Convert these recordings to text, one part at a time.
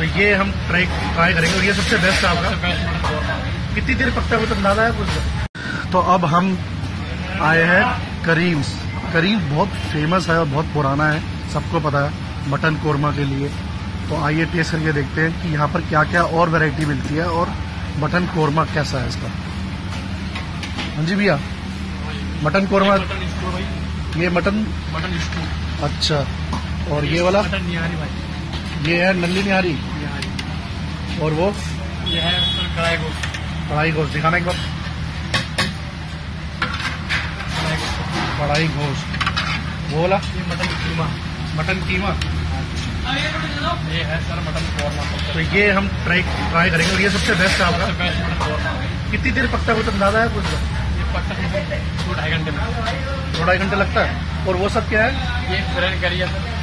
तो ये हम ट्राई ट्राई करेंगे और ये सबसे बेस्ट है। आपका कितनी देर पकता है कुछ अंदाज़ा है कुछ तो अब हम आए हैं करीम्स। करीम बहुत फ़ेमस है और बहुत पुराना है सबको पता है मटन कोरमा के लिए। तो आइए टेस्ट करके देखते हैं कि यहाँ पर क्या क्या और वैरायटी मिलती है और मटन कोरमा कैसा है इसका। हाँ जी भैया? मटन कोरमा ये मटन मटन अच्छा। और ये वाला? मटन निहारी भाई। ये है नल्ली निहारी और वो? ये है कढ़ाई गोश्त। कढ़ाई गोश्त दिखाना एक बार। कढ़ाई गोश्त। वाला? ये मटन कीमा। मटन कीमा। ये है सर मटन कौरमा। तो ये हम ट्राई ट्राई करेंगे और ये सबसे बेस्ट है आपका। सबसे बेस्ट मटन कौरमा कितनी देर पकता है कुछ अंदाज़ा है कुछ? ये पक्का दो ढाई घंटे में। दो ढाई घंटे लगता है। और वो सब क्या है? ये ब्रेन करी है sir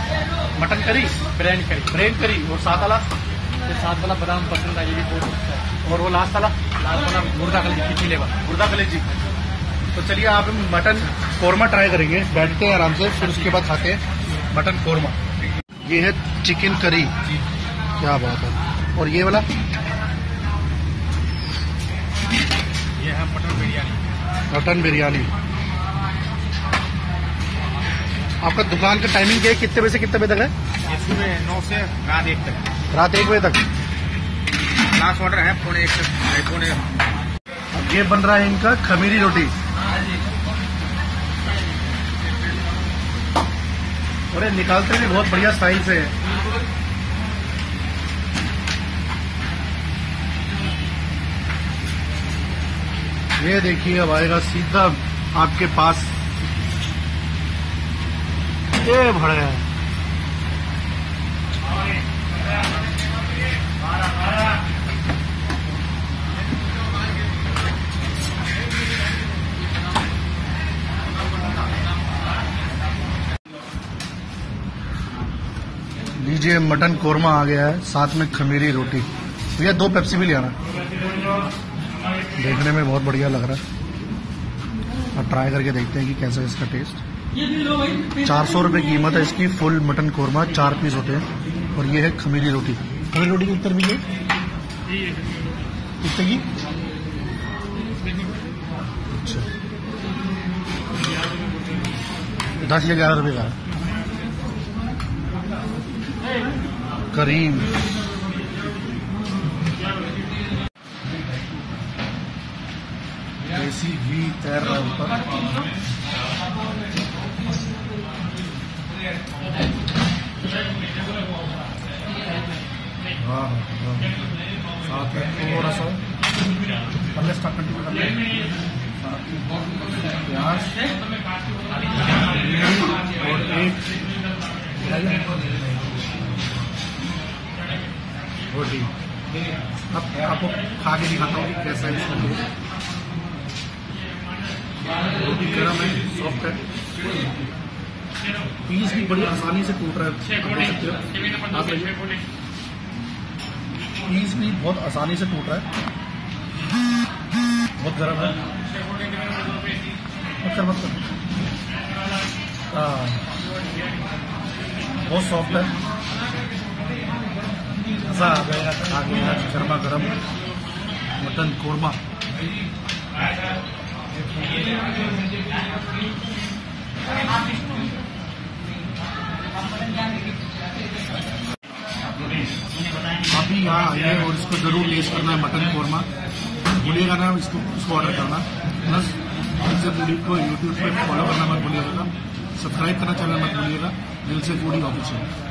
mutton curry brain curry. Brain curry और साथ वाला। ये साथ वाला बादाम पसंद ये भी बहुत अच्छा है। और वो लास्ट वाला लाल वाला मुर्गा कली की लेवा। गुर्दा कलेजी तो चलिए आप मटन कौरमा ट्राई करेंगे। बैठते हैं आराम से फिर उसके बाद खाते हैं मटन कौरमा। ये है चिकन करी। क्या बात है। और ये वाला? ये है मटन बिरयानी। मटन बिरयानी। आपका दुकान का टाइमिंग क्या है? कितने बजे से कितने बजे तक है? सुबह नौ से रात एक तक। रात एक बजे तक। लास्ट ऑर्डर है पौने एक से पौने ये बन रहा है इनका खमीरी रोटी। और ये निकालते भी बहुत बढ़िया स्टाइल से है ये देखिए अब आएगा सीधा आपके पास। ये है लीजिए मटन कोरमा आ गया है, साथ में खमीरी रोटी। भैया, दो पेप्सी भी ले आना। देखने में बहुत बढ़िया लग रहा है। और ट्राई करके देखते हैं कि कैसा है इसका टेस्ट चार सौ रुपये कीमत है इसकी फुल मटन कोरमा चार पीस होते हैं। और ये है खमीरी रोटी। खमीरी रोटी की है? कितने की? अच्छा। दस या ग्यारह रुपये का करीम। देसी घी तैर रहा है ऊपर। वाह। साथ में हैं प्याज और रोटी अब आपको खा के दिखाता हूँ कैसा है इसका रोटी गर्म है सॉफ्ट है। पीस भी बड़ी आसानी से टूट रहा है। पीस भी बहुत आसानी से टूट रहा है। बहुत गर्म है। मत मत कर। हाँ, बहुत सॉफ्ट है। मज़ा आ गया। के आज गर्मा गर्म। मटन कोरमा। अभी यहाँ आइए और इसको ज़रूर टेस्ट करना है मटन कौरमा भूलिएगा ना, इसको इसको ऑर्डर करना। प्लस इसे पूरी को यूट्यूब पर फॉलो करना मत भूलिएगा। सब्सक्राइब करना चैनल मत भूलिएगा। दिल से पूरी ऑफिशियल